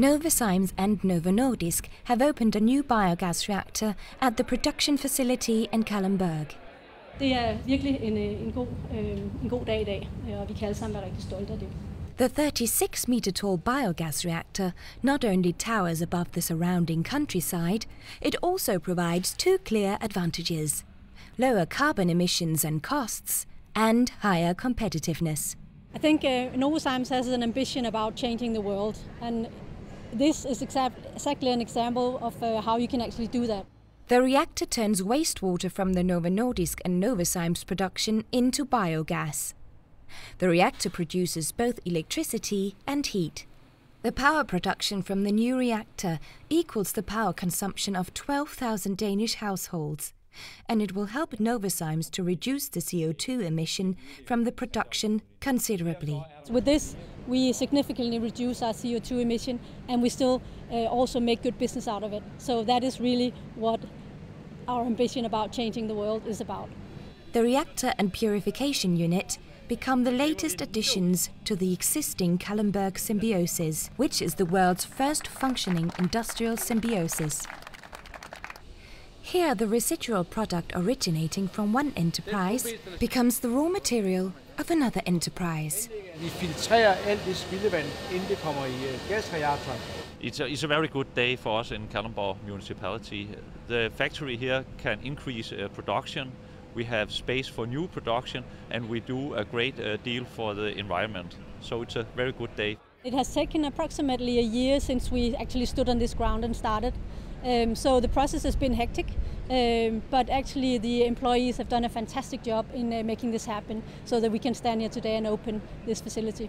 Novozymes and Novo Nordisk have opened a new biogas reactor at the production facility in Kalundborg. Det er virkelig en, øh, en, god, øh, en god dag i dag, og vi kan alle sammen være rigtig stolte af det. The 36 meter tall biogas reactor not only towers above the surrounding countryside, it also provides two clear advantages lower carbon emissions and costs, and higher competitiveness. I think uh, Novozymes has an ambition about changing the world, and this is exactly an example of uh, how you can actually do that. The reactor turns wastewater from the Novo Nordisk and Novozymes production into biogas. The reactor produces both electricity and heat. The power production from the new reactor equals the power consumption of 12,000 Danish households, and it will help Novozymes to reduce the CO2 emission from the production considerably. With this, we significantly reduce our CO2 emission and we still uh, also make good business out of it. So that is really what our ambition about changing the world is about. The reactor and purification unit become the latest additions to the existing Kalundborg symbiosis, which is the world's first functioning industrial symbiosis. Here, the residual product originating from one enterprise becomes the raw material of another enterprise. It's a, it's a very good day for us in Kalundborg municipality. The factory here can increase uh, production we have space for new production, and we do a great uh, deal for the environment. So it's a very good day. It has taken approximately a year since we actually stood on this ground and started. Um, so the process has been hectic, um, but actually the employees have done a fantastic job in uh, making this happen so that we can stand here today and open this facility.